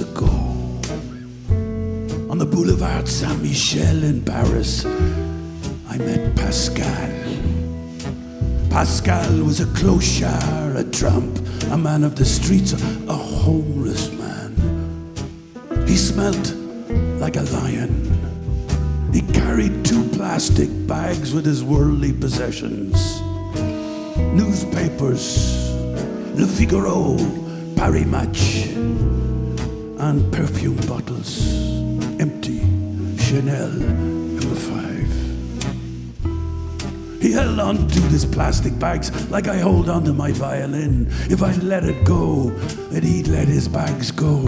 ago. On the boulevard Saint Michel in Paris, I met Pascal. Pascal was a clochard, a tramp, a man of the streets, a homeless man. He smelt like a lion. He carried two plastic bags with his worldly possessions newspapers, Le Figaro, Paris Match and perfume bottles, empty, Chanel number five. He held on to his plastic bags like I hold on to my violin. If I let it go, and he'd let his bags go,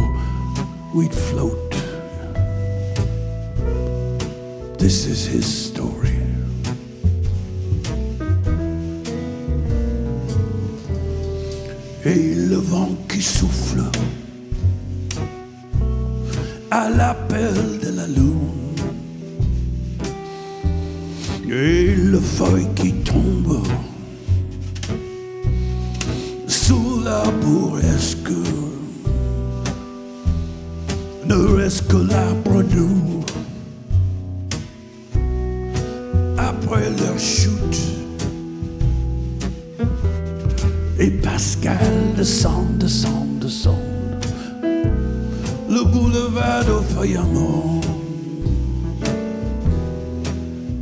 we'd float. This is his story. Et le vent qui souffle à l'appel de la lune. Et le feuille qui tombe sous la bourrasque. Ne reste que l'arbre après leur chute. Et Pascal descend, descend, descend le boulevard au Feuillamont.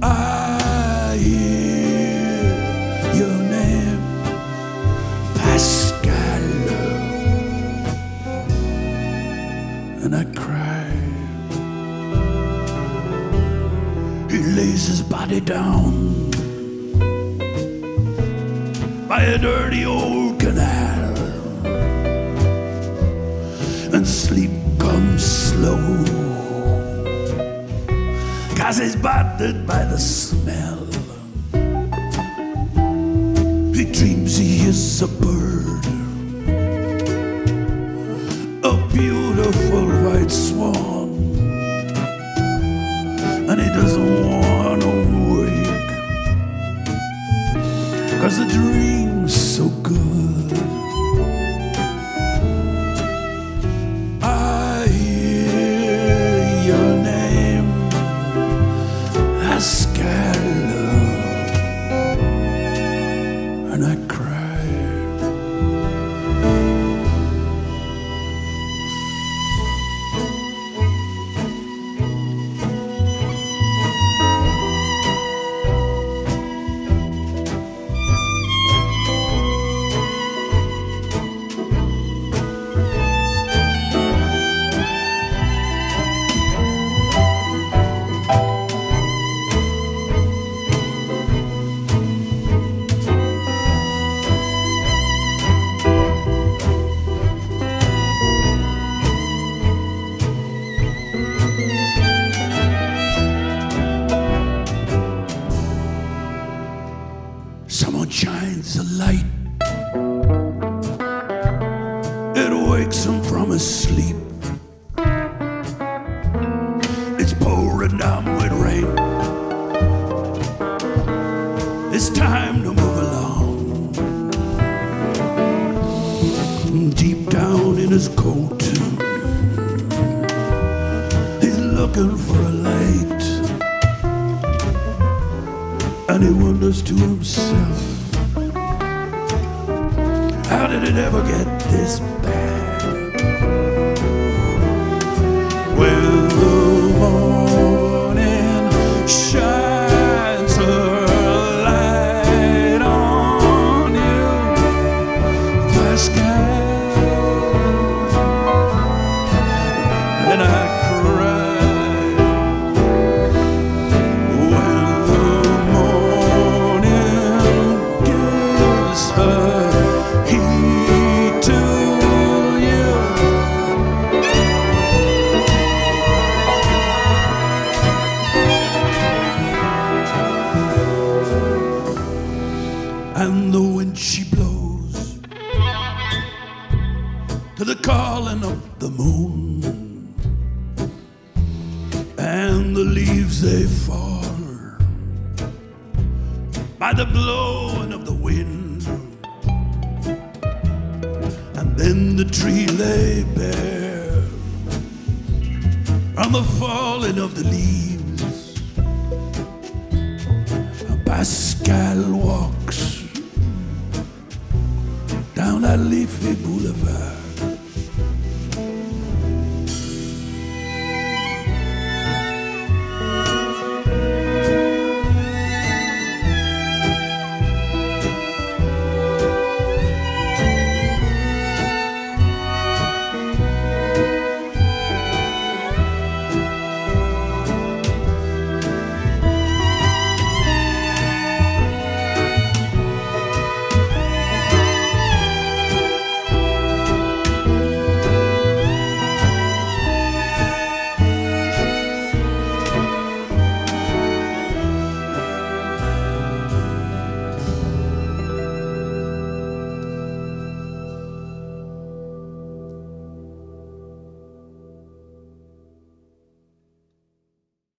Ah, I hear your name, Pascal, and I cry. He lays his body down by a dirty old canal. And sleep comes slow. Cause he's battered by the smell. He dreams he is a bird. A beautiful light. It wakes him from his sleep. It's pouring down with rain. It's time to move along. Deep down in his coat, he's looking for a light. And he wonders to himself, did it ever get this bad? And the leaves they fall by the blowing of the wind, and then the tree lay bare and the falling of the leaves. Pascal walks down that leafy boulevard.